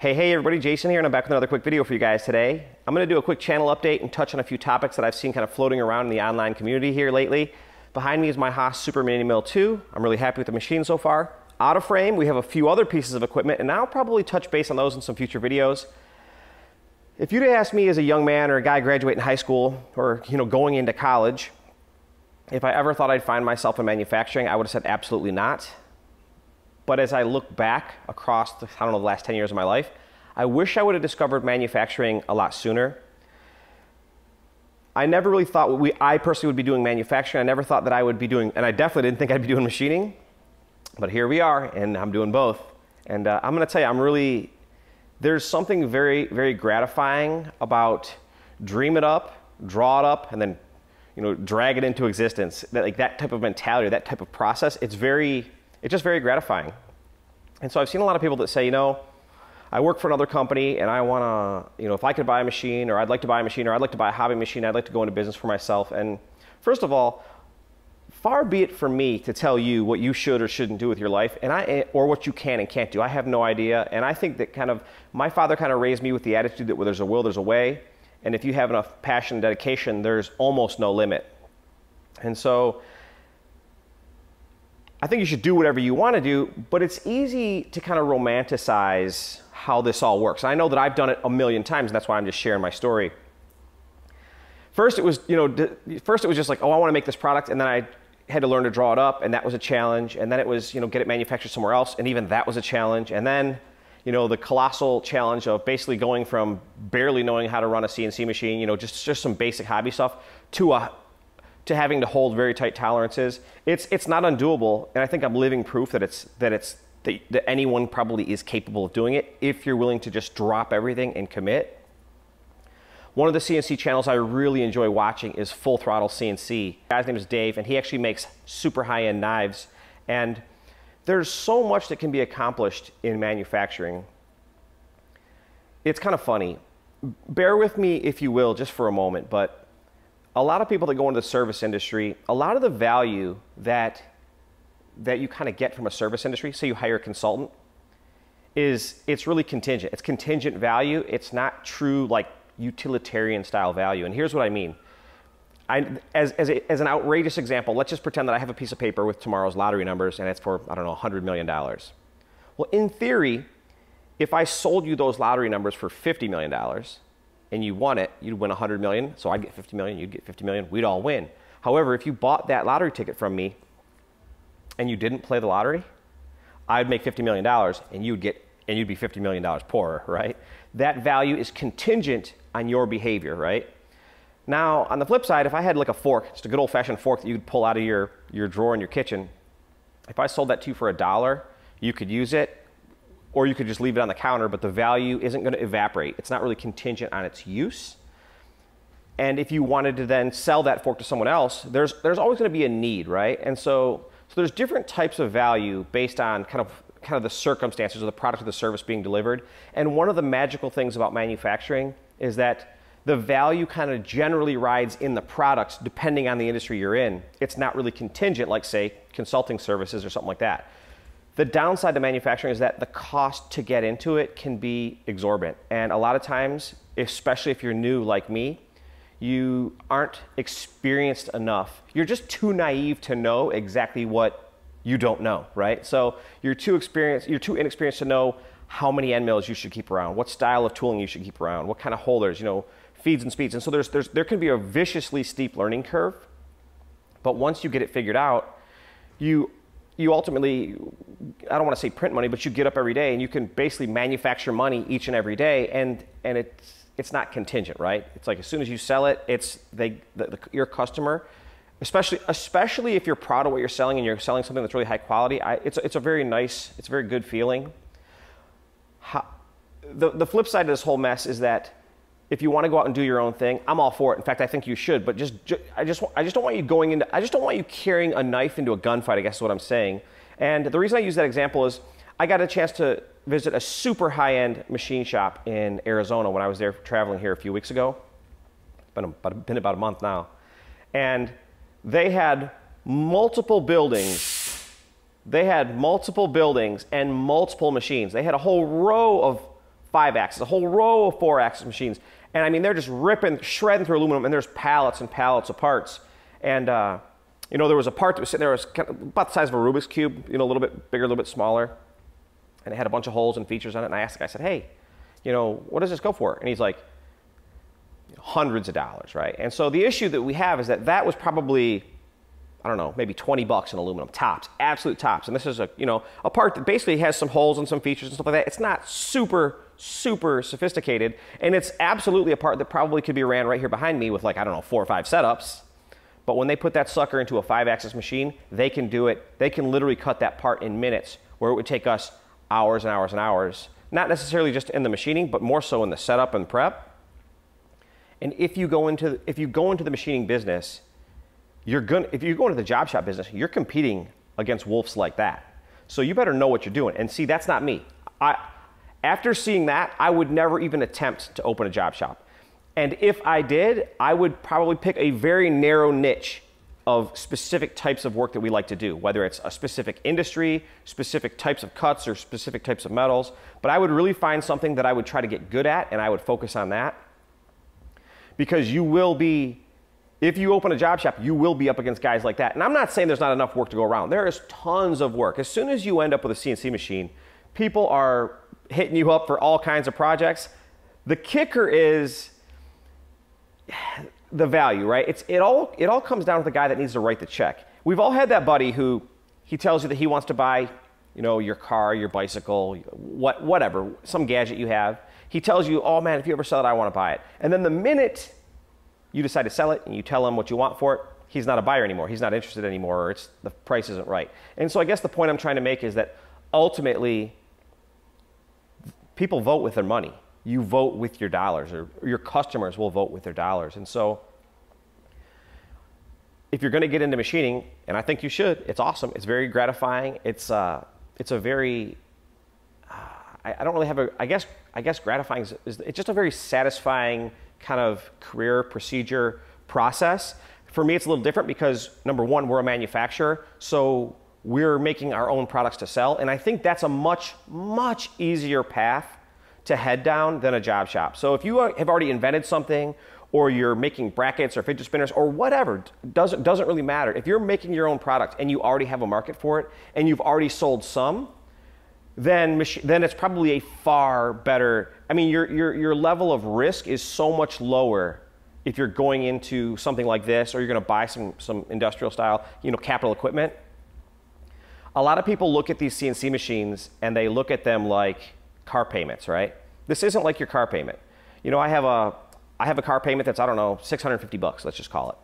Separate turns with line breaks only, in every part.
Hey, hey everybody, Jason here, and I'm back with another quick video for you guys today. I'm gonna do a quick channel update and touch on a few topics that I've seen kind of floating around in the online community here lately. Behind me is my Haas Super Mini Mill 2. I'm really happy with the machine so far. Out of frame, we have a few other pieces of equipment, and I'll probably touch base on those in some future videos. If you'd asked me as a young man or a guy graduating high school or you know going into college, if I ever thought I'd find myself in manufacturing, I would have said absolutely not. But as I look back across the, I don't know, the last 10 years of my life, I wish I would have discovered manufacturing a lot sooner. I never really thought we, I personally would be doing manufacturing. I never thought that I would be doing, and I definitely didn't think I'd be doing machining. But here we are, and I'm doing both. And uh, I'm going to tell you, I'm really there's something very, very gratifying about dream it up, draw it up, and then you know drag it into existence. That like that type of mentality, that type of process, it's very, it's just very gratifying. And so I've seen a lot of people that say, you know, I work for another company and I want to, you know, if I could buy a machine or I'd like to buy a machine or I'd like to buy a hobby machine, I'd like to go into business for myself. And first of all, far be it from me to tell you what you should or shouldn't do with your life and I, or what you can and can't do. I have no idea. And I think that kind of my father kind of raised me with the attitude that where there's a will, there's a way. And if you have enough passion and dedication, there's almost no limit. And so I think you should do whatever you want to do, but it's easy to kind of romanticize how this all works. I know that I've done it a million times, and that's why I'm just sharing my story. First, it was, you know, first it was just like, oh, I want to make this product, and then I had to learn to draw it up, and that was a challenge. And then it was, you know, get it manufactured somewhere else, and even that was a challenge. And then, you know, the colossal challenge of basically going from barely knowing how to run a CNC machine, you know, just just some basic hobby stuff, to a to having to hold very tight tolerances. It's it's not undoable, and I think I'm living proof that it's that it's that, that anyone probably is capable of doing it if you're willing to just drop everything and commit. One of the CNC channels I really enjoy watching is Full Throttle CNC. The guy's name is Dave, and he actually makes super high-end knives. And there's so much that can be accomplished in manufacturing. It's kind of funny. Bear with me, if you will, just for a moment, but a lot of people that go into the service industry, a lot of the value that that you kind of get from a service industry, say you hire a consultant, is it's really contingent. It's contingent value. It's not true like utilitarian style value. And here's what I mean. I, as, as, a, as, an outrageous example, let's just pretend that I have a piece of paper with tomorrow's lottery numbers and it's for, I don't know, $100 million. Well, in theory, if I sold you those lottery numbers for $50 million and you won it, you'd win 100 million. So I'd get 50 million, you'd get 50 million, we'd all win. However, if you bought that lottery ticket from me and you didn't play the lottery, I'd make $50 million and you'd get and you'd be $50 million poorer, right? That value is contingent on your behavior, right? Now, on the flip side, if I had like a fork, just a good old fashioned fork that you could pull out of your, your drawer in your kitchen, if I sold that to you for a dollar, you could use it, or you could just leave it on the counter, but the value isn't going to evaporate. It's not really contingent on its use. And if you wanted to then sell that fork to someone else, there's, there's always going to be a need, right? And so, so there's different types of value based on kind of kind of the circumstances of the product or the service being delivered. And one of the magical things about manufacturing is that the value kind of generally rides in the products depending on the industry you're in. It's not really contingent, like, say, consulting services or something like that. The downside to manufacturing is that the cost to get into it can be exorbitant. And a lot of times, especially if you're new like me, you aren't experienced enough. You're just too naive to know exactly what you don't know, right? So you're too experienced, you're too inexperienced to know how many end mills you should keep around, what style of tooling you should keep around, what kind of holders, you know, feeds and speeds. And so there's, there's, there can be a viciously steep learning curve. But once you get it figured out, you, you ultimately, I don't want to say print money, but you get up every day and you can basically manufacture money each and every day. And, and it's, it's not contingent, right? It's like as soon as you sell it, it's they, the, the, your customer, especially, especially if you're proud of what you're selling and you're selling something that's really high quality, I, it's, it's a very nice, it's a very good feeling how, the, the flip side of this whole mess is that if you want to go out and do your own thing, I'm all for it. In fact, I think you should. But just, just, I just, I just don't want you going into, I just don't want you carrying a knife into a gunfight. I guess is what I'm saying. And the reason I use that example is I got a chance to visit a super high-end machine shop in Arizona when I was there traveling here a few weeks ago. It's been about, been about a month now, and they had multiple buildings they had multiple buildings and multiple machines. They had a whole row of five axis, a whole row of four axis machines. And I mean, they're just ripping, shredding through aluminum, and there's pallets and pallets of parts. And, uh, you know, there was a part that was sitting there, was kind of about the size of a Rubik's Cube, you know, a little bit bigger, a little bit smaller. And it had a bunch of holes and features on it. And I asked the guy, I said, hey, you know, what does this go for? And he's like, hundreds of dollars, right? And so the issue that we have is that that was probably, I don't know, maybe 20 bucks in aluminum, tops, absolute tops. And this is a, you know, a part that basically has some holes and some features and stuff like that. It's not super, super sophisticated. And it's absolutely a part that probably could be ran right here behind me with like, I don't know, four or five setups. But when they put that sucker into a five axis machine, they can do it, they can literally cut that part in minutes where it would take us hours and hours and hours. Not necessarily just in the machining, but more so in the setup and prep. And if you go into if you go into the machining business, you're going if you go into the job shop business, you're competing against wolves like that. So you better know what you're doing. And see, that's not me. I after seeing that, I would never even attempt to open a job shop. And if I did, I would probably pick a very narrow niche of specific types of work that we like to do, whether it's a specific industry, specific types of cuts, or specific types of metals. But I would really find something that I would try to get good at, and I would focus on that. Because you will be, if you open a job shop, you will be up against guys like that. And I'm not saying there's not enough work to go around. There is tons of work. As soon as you end up with a CNC machine, people are hitting you up for all kinds of projects. The kicker is, the value, right? It's, it, all, it all comes down to the guy that needs to write the check. We've all had that buddy who he tells you that he wants to buy, you know, your car, your bicycle, what, whatever, some gadget you have. He tells you, oh man, if you ever sell it, I want to buy it. And then the minute you decide to sell it and you tell him what you want for it, he's not a buyer anymore. He's not interested anymore, or it's, the price isn't right. And so I guess the point I'm trying to make is that ultimately, people vote with their money you vote with your dollars, or your customers will vote with their dollars. And so, if you're going to get into machining, and I think you should, it's awesome. It's very gratifying. It's uh, it's a very uh, I, I, don't really have a I guess I guess gratifying is, is it's just a very satisfying kind of career procedure process. For me, it's a little different because number one, we're a manufacturer, so we're making our own products to sell, and I think that's a much much easier path to head down than a job shop. So if you have already invented something or you're making brackets or fidget spinners or whatever, doesn't, doesn't really matter. If you're making your own product and you already have a market for it and you've already sold some, then, then it's probably a far better, I mean, your, your, your level of risk is so much lower if you're going into something like this or you're going to buy some, some industrial style, you know, capital equipment. A lot of people look at these CNC machines and they look at them like, car payments, right? This isn't like your car payment. You know, I have a I have a car payment that's I don't know 650 bucks. Let's just call it.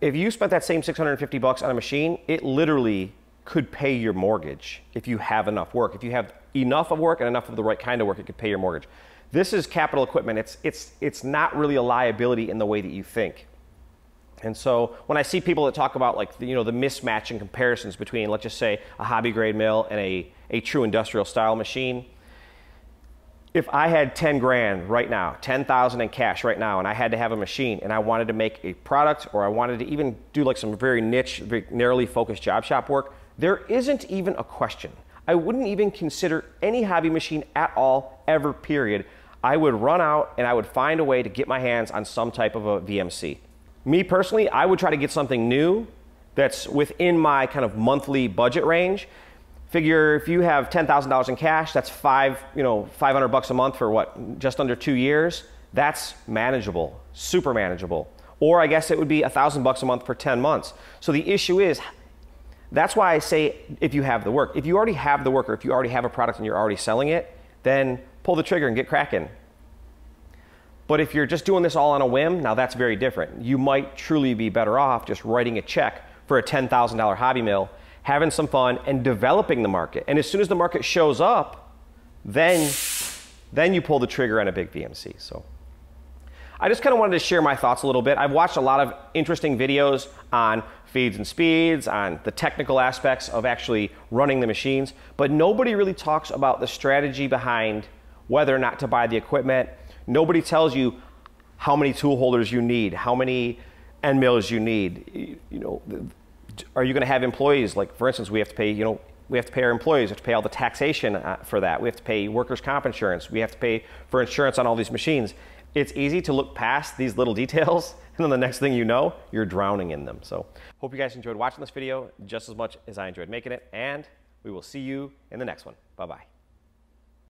If you spent that same 650 bucks on a machine, it literally could pay your mortgage if you have enough work. If you have enough of work and enough of the right kind of work, it could pay your mortgage. This is capital equipment. It's it's it's not really a liability in the way that you think. And so when I see people that talk about like the, you know the mismatch and comparisons between let's just say a hobby grade mill and a, a true industrial style machine, if I had 10 grand right now, 10,000 in cash right now, and I had to have a machine and I wanted to make a product or I wanted to even do like some very niche, very narrowly focused job shop work, there isn't even a question. I wouldn't even consider any hobby machine at all, ever, period. I would run out and I would find a way to get my hands on some type of a VMC. Me personally, I would try to get something new that's within my kind of monthly budget range. Figure if you have $10,000 in cash, that's five, you know, 500 bucks a month for what, just under two years. That's manageable, super manageable. Or I guess it would be a thousand bucks a month for 10 months. So the issue is, that's why I say if you have the work. If you already have the work or if you already have a product and you're already selling it, then pull the trigger and get cracking. But if you're just doing this all on a whim, now that's very different. You might truly be better off just writing a check for a $10,000 hobby mill, having some fun, and developing the market. And as soon as the market shows up, then, then you pull the trigger on a big VMC. So I just kind of wanted to share my thoughts a little bit. I've watched a lot of interesting videos on feeds and speeds, on the technical aspects of actually running the machines, but nobody really talks about the strategy behind whether or not to buy the equipment Nobody tells you how many tool holders you need, how many end mills you need. You know, are you going to have employees? Like, for instance, we have to pay, you know, we have to pay our employees, we have to pay all the taxation uh, for that, we have to pay workers' comp insurance, we have to pay for insurance on all these machines. It's easy to look past these little details, and then the next thing you know, you're drowning in them. So, hope you guys enjoyed watching this video just as much as I enjoyed making it, and we will see you in the next one. Bye bye.